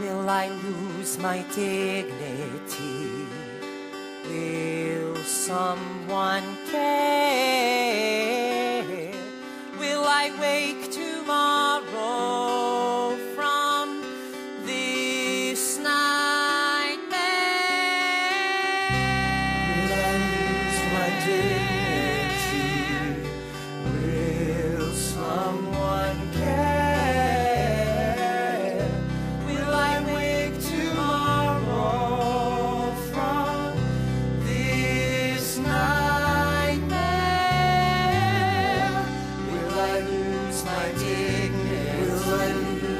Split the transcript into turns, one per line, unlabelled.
Will I lose my dignity? Will someone care? Will I wake tomorrow?